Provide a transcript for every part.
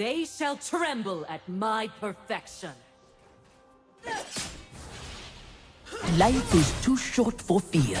They shall tremble at my perfection. Life is too short for fear.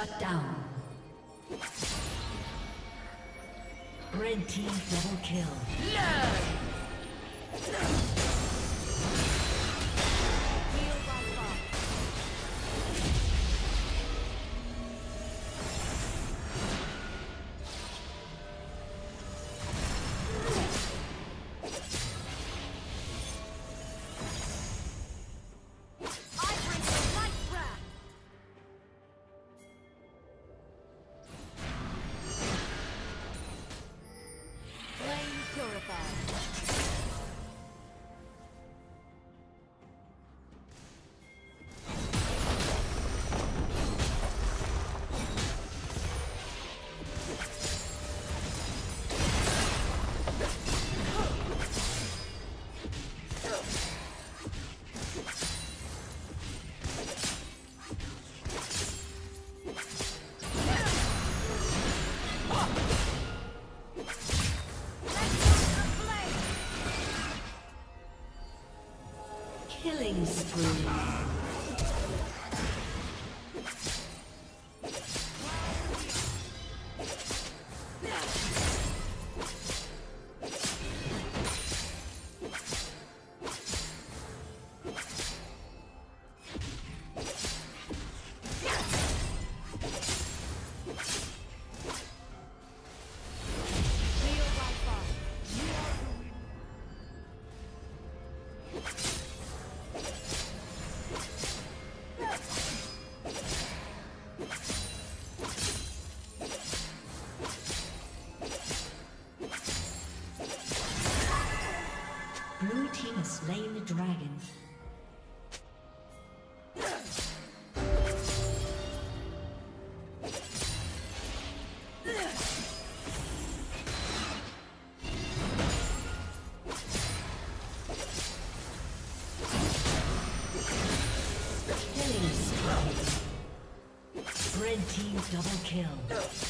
Shut down. Red team double kill. Killing spree. Slain the dragon. Red team double kill.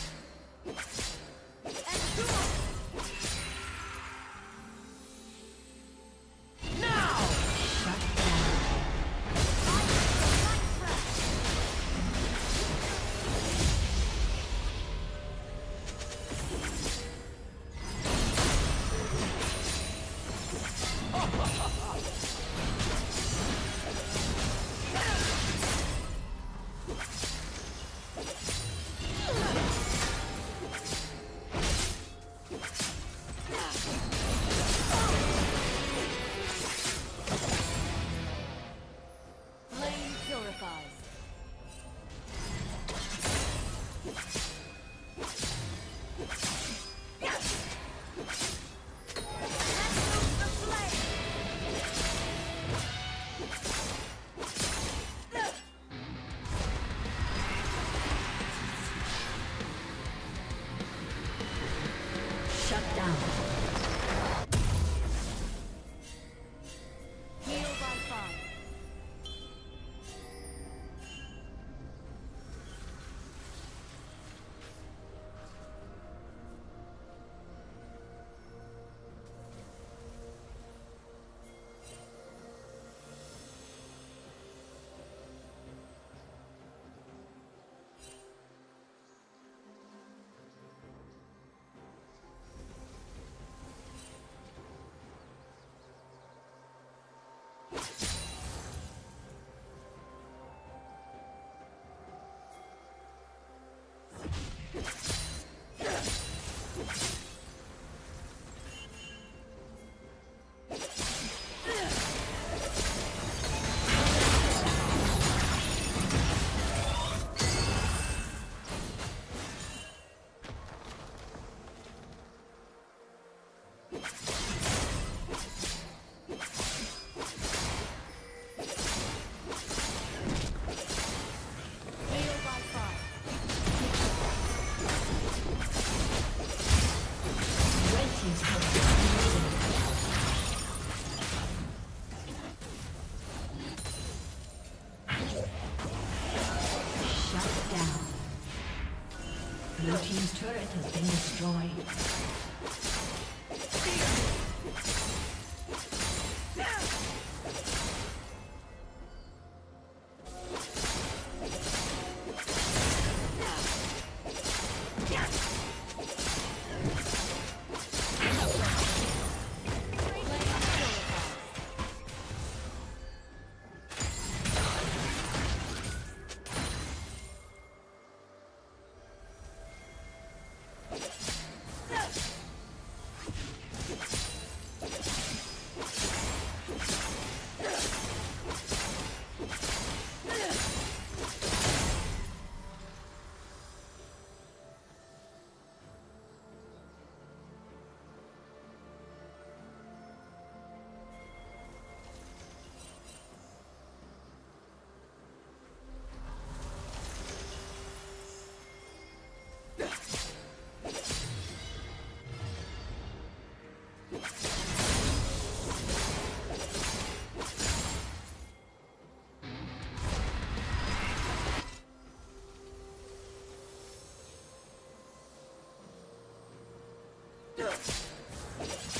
you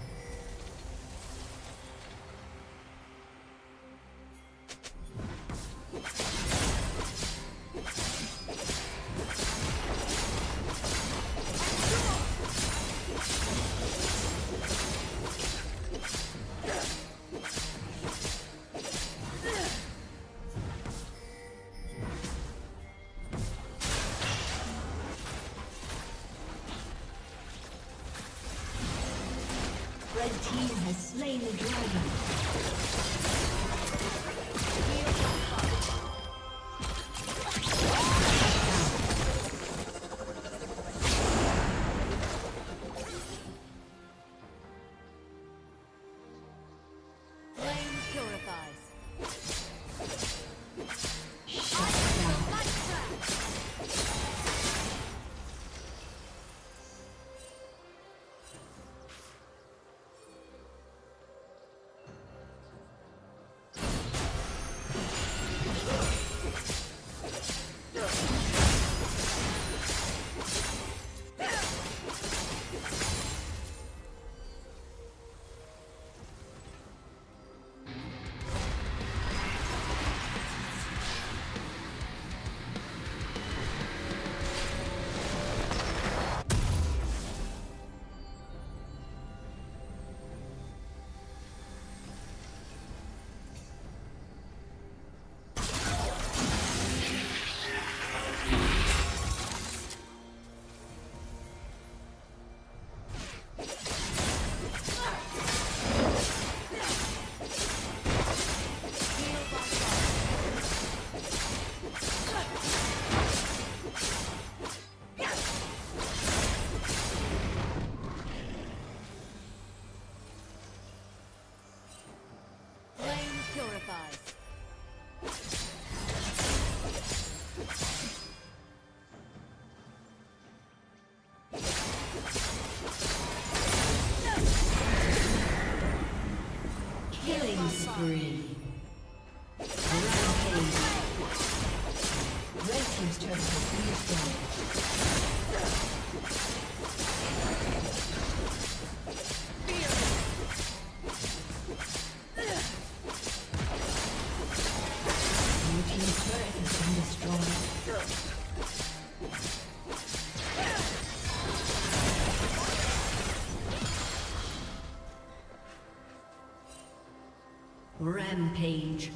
Rampage.